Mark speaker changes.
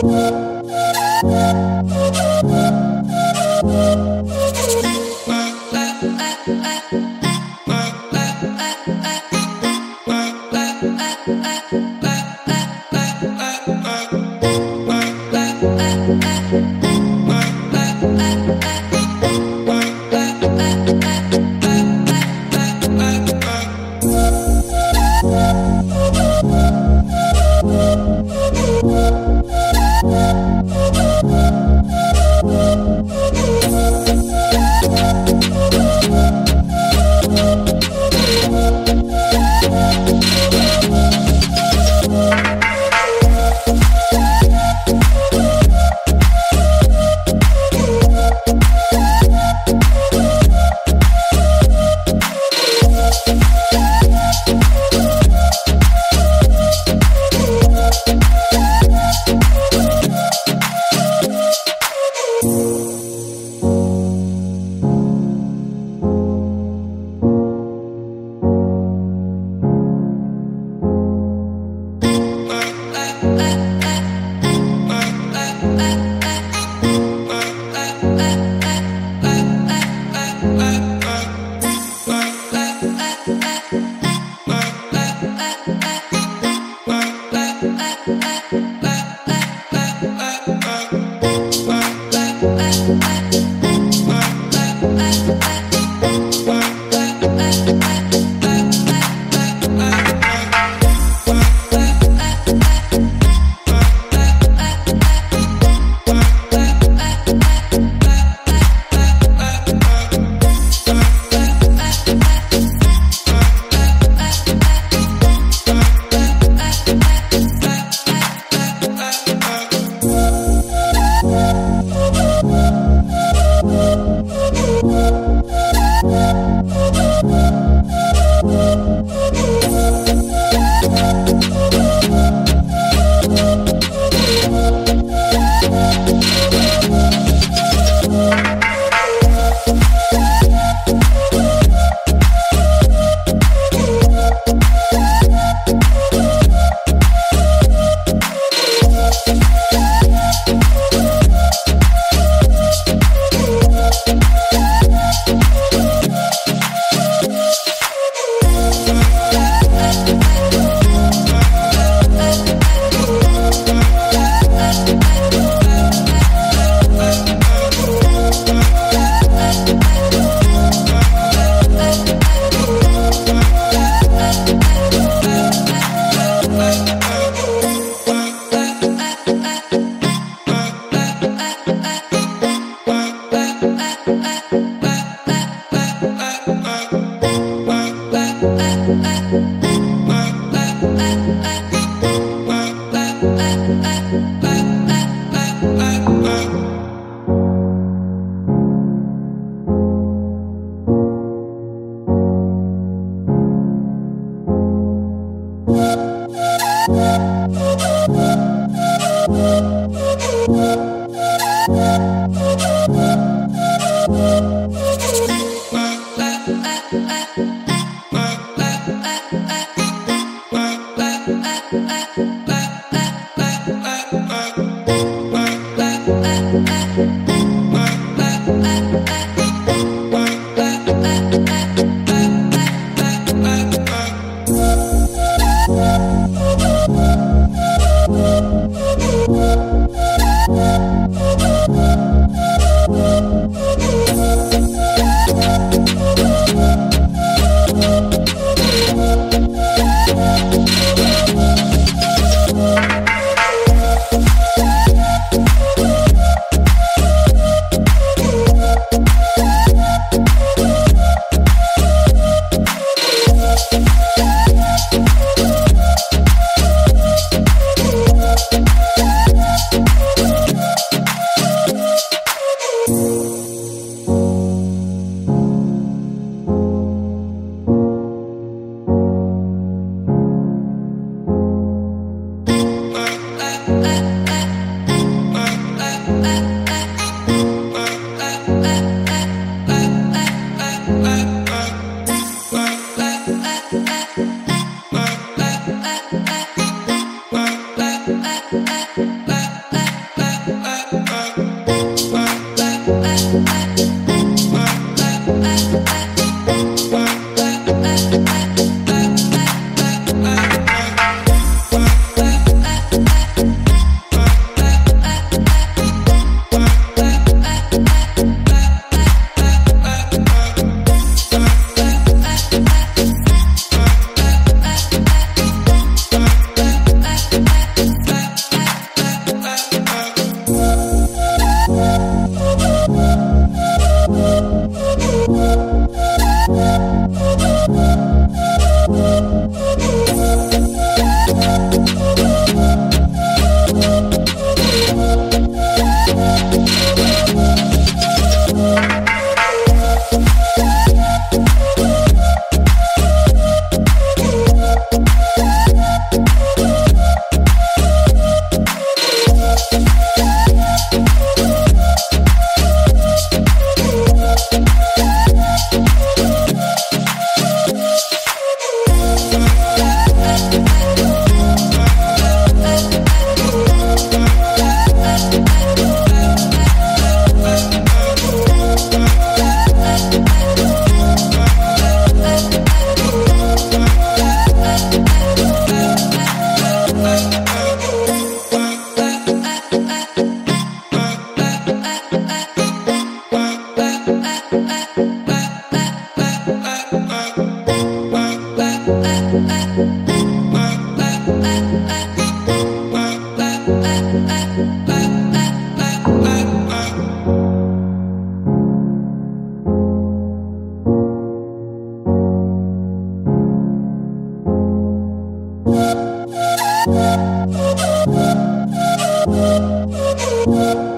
Speaker 1: Bye. Thank Thank you. Thank you.